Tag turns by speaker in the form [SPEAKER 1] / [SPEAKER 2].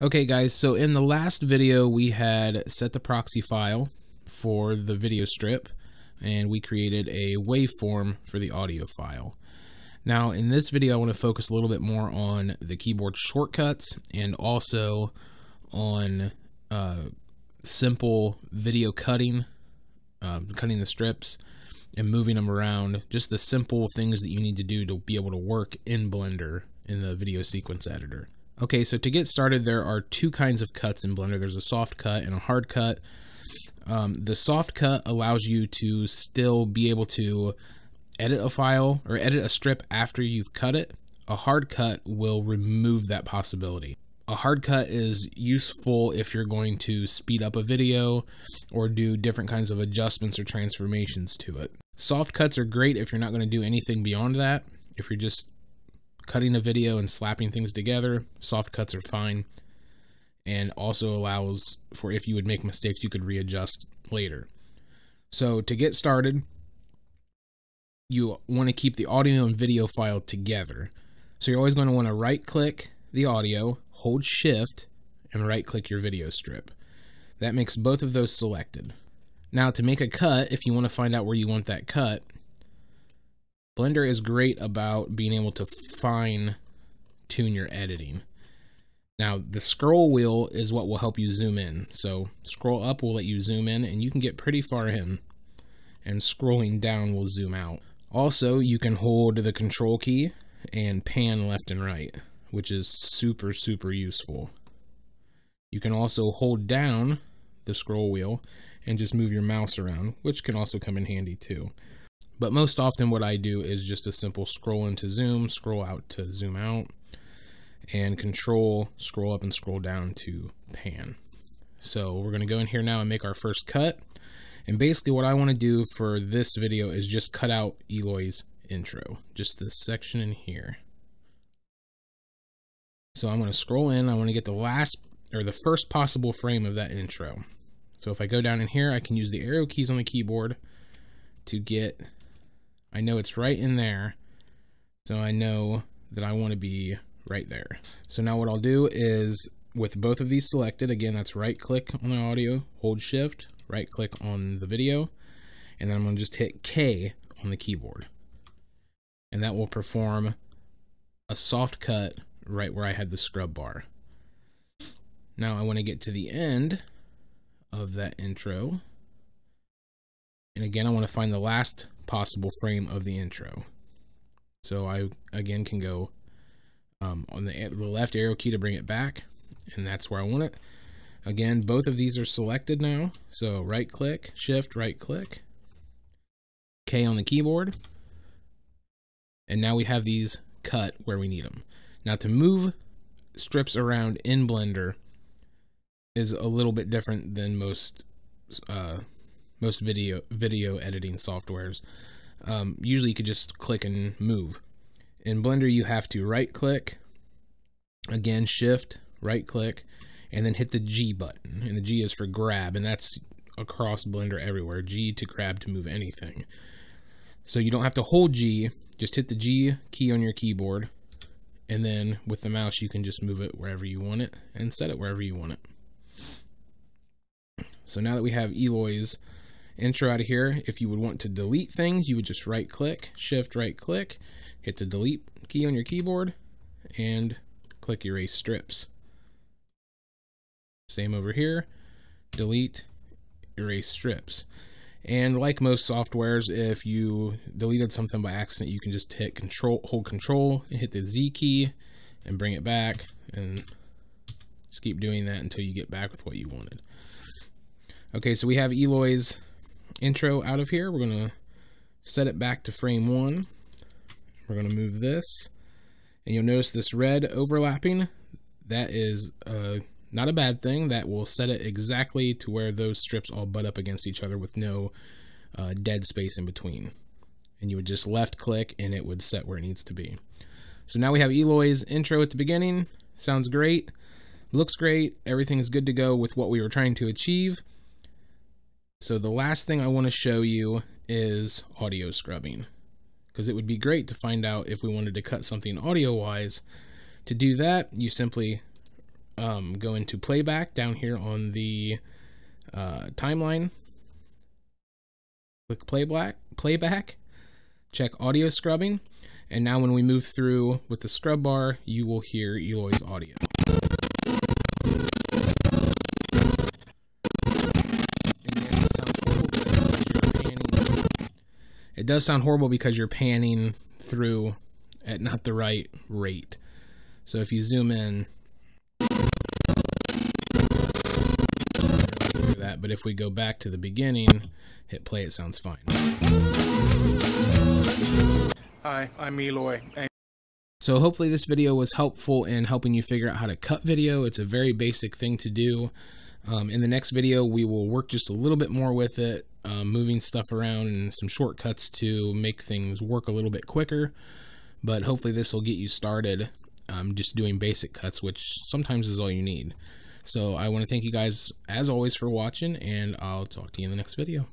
[SPEAKER 1] Okay guys, so in the last video we had set the proxy file for the video strip and we created a waveform for the audio file. Now in this video I want to focus a little bit more on the keyboard shortcuts and also on uh, simple video cutting, um, cutting the strips and moving them around, just the simple things that you need to do to be able to work in Blender in the video sequence editor. Okay, so to get started, there are two kinds of cuts in Blender. There's a soft cut and a hard cut. Um, the soft cut allows you to still be able to edit a file or edit a strip after you've cut it. A hard cut will remove that possibility. A hard cut is useful if you're going to speed up a video or do different kinds of adjustments or transformations to it. Soft cuts are great if you're not going to do anything beyond that. If you're just cutting a video and slapping things together. Soft cuts are fine. And also allows for if you would make mistakes, you could readjust later. So to get started, you want to keep the audio and video file together. So you're always going to want to right click the audio, hold shift, and right click your video strip. That makes both of those selected. Now to make a cut, if you want to find out where you want that cut, Blender is great about being able to fine tune your editing. Now, the scroll wheel is what will help you zoom in. So, scroll up will let you zoom in, and you can get pretty far in. And scrolling down will zoom out. Also, you can hold the control key and pan left and right, which is super, super useful. You can also hold down the scroll wheel and just move your mouse around, which can also come in handy too. But most often what I do is just a simple scroll into zoom, scroll out to zoom out, and control, scroll up and scroll down to pan. So we're going to go in here now and make our first cut. And basically what I want to do for this video is just cut out Eloy's intro, just this section in here. So I'm going to scroll in, I want to get the last or the first possible frame of that intro. So if I go down in here, I can use the arrow keys on the keyboard to get I know it's right in there. So I know that I want to be right there. So now what I'll do is with both of these selected, again, that's right click on the audio, hold shift, right click on the video, and then I'm going to just hit K on the keyboard. And that will perform a soft cut right where I had the scrub bar. Now I want to get to the end of that intro. And again, I want to find the last possible frame of the intro. So I, again, can go um, on the, the left arrow key to bring it back, and that's where I want it. Again, both of these are selected now. So right click, shift, right click, K on the keyboard. And now we have these cut where we need them. Now to move strips around in Blender is a little bit different than most uh, most video video editing softwares. Um, usually you could just click and move. In Blender you have to right click, again shift, right click, and then hit the G button. And the G is for grab, and that's across Blender everywhere. G to grab to move anything. So you don't have to hold G, just hit the G key on your keyboard, and then with the mouse you can just move it wherever you want it and set it wherever you want it. So now that we have Eloy's intro out of here. If you would want to delete things, you would just right click, shift right click, hit the delete key on your keyboard, and click erase strips. Same over here, delete, erase strips. And like most softwares, if you deleted something by accident, you can just hit control, hold control, and hit the Z key, and bring it back, and just keep doing that until you get back with what you wanted. Okay, so we have Eloy's intro out of here. We're going to set it back to frame one. We're going to move this. And you'll notice this red overlapping. That is uh, not a bad thing. That will set it exactly to where those strips all butt up against each other with no uh, dead space in between. And you would just left click and it would set where it needs to be. So now we have Eloy's intro at the beginning. Sounds great. Looks great. Everything is good to go with what we were trying to achieve. So the last thing I want to show you is audio scrubbing because it would be great to find out if we wanted to cut something audio wise. To do that, you simply um, go into playback down here on the uh, timeline. Click playback, playback, check audio scrubbing, and now when we move through with the scrub bar, you will hear Eloy's audio. It does sound horrible because you're panning through at not the right rate. So if you zoom in, that, but if we go back to the beginning, hit play, it sounds fine.
[SPEAKER 2] Hi, I'm Eloy.
[SPEAKER 1] So hopefully this video was helpful in helping you figure out how to cut video. It's a very basic thing to do. Um, in the next video, we will work just a little bit more with it, um, moving stuff around and some shortcuts to make things work a little bit quicker. But hopefully this will get you started um, just doing basic cuts, which sometimes is all you need. So I want to thank you guys, as always, for watching, and I'll talk to you in the next video.